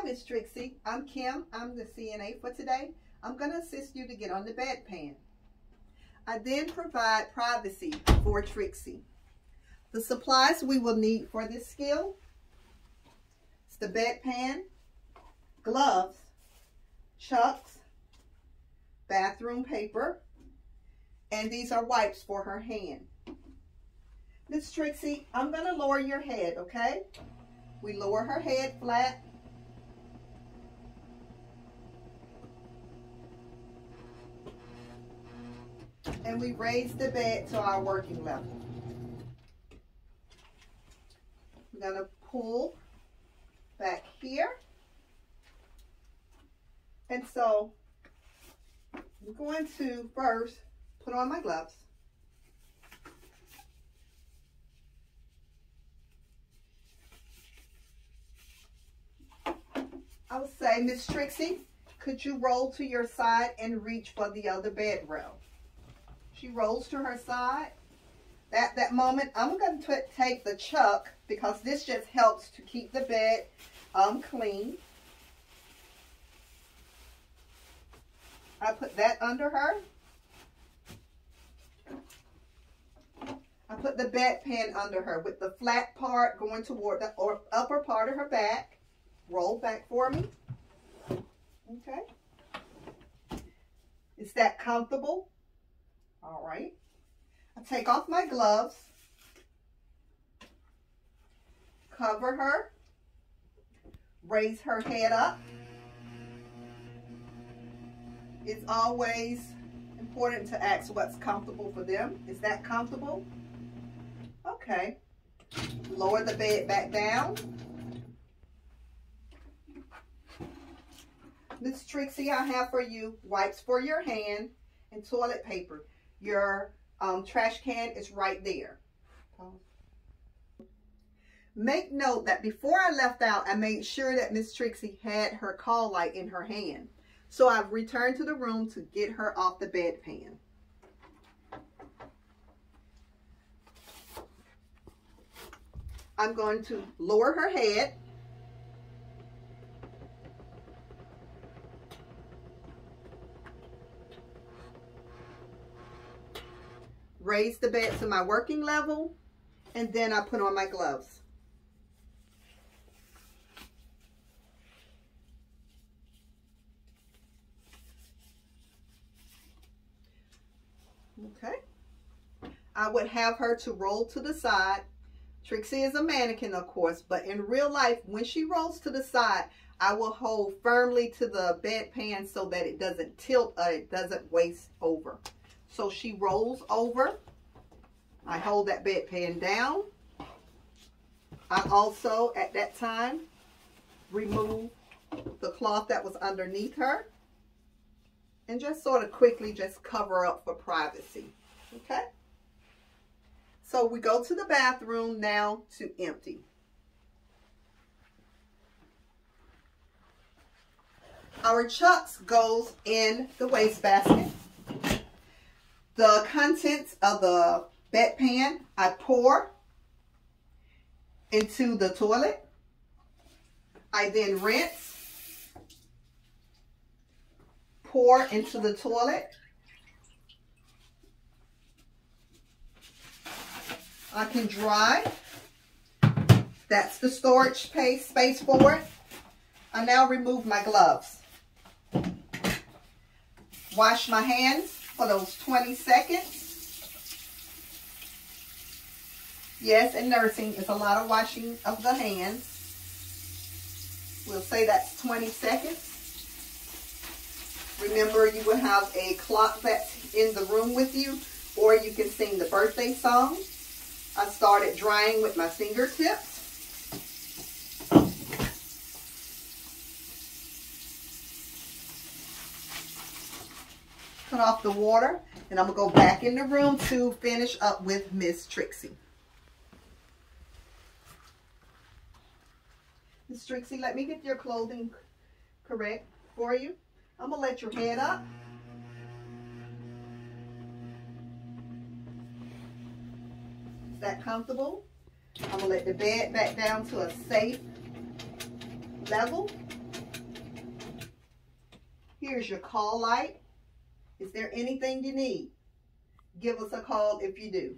Hi, Miss Trixie. I'm Kim. I'm the CNA for today. I'm going to assist you to get on the bedpan. I then provide privacy for Trixie. The supplies we will need for this skill is the bedpan, gloves, chucks, bathroom paper, and these are wipes for her hand. Miss Trixie, I'm going to lower your head, okay? We lower her head flat. And we raise the bed to our working level. We're going to pull back here. And so I'm going to first put on my gloves. I'll say, Miss Trixie, could you roll to your side and reach for the other bed rail? She rolls to her side. At that moment, I'm going to take the chuck because this just helps to keep the bed um, clean. I put that under her. I put the bedpan under her with the flat part going toward the upper part of her back. Roll back for me. Okay. Is that comfortable? All right. I take off my gloves. Cover her. Raise her head up. It's always important to ask what's comfortable for them. Is that comfortable? Okay. Lower the bed back down. Miss Trixie, I have for you wipes for your hand and toilet paper. Your um, trash can is right there. Make note that before I left out, I made sure that Miss Trixie had her call light in her hand. So I've returned to the room to get her off the bedpan. I'm going to lower her head raise the bed to my working level, and then I put on my gloves. Okay. I would have her to roll to the side. Trixie is a mannequin, of course, but in real life, when she rolls to the side, I will hold firmly to the bedpan so that it doesn't tilt or it doesn't waste over. So she rolls over. I hold that bedpan down. I also, at that time, remove the cloth that was underneath her and just sort of quickly just cover up for privacy. Okay? So we go to the bathroom now to empty. Our chucks goes in the wastebasket the contents of the bedpan, I pour into the toilet. I then rinse, pour into the toilet. I can dry. That's the storage space, space for it. I now remove my gloves. Wash my hands for those 20 seconds. Yes, in nursing, it's a lot of washing of the hands. We'll say that's 20 seconds. Remember, you will have a clock that's in the room with you, or you can sing the birthday song. I started drying with my fingertips. Cut off the water. And I'm going to go back in the room to finish up with Miss Trixie. Miss Trixie, let me get your clothing correct for you. I'm going to let your head up. Is that comfortable? I'm going to let the bed back down to a safe level. Here's your call light. Is there anything you need? Give us a call if you do.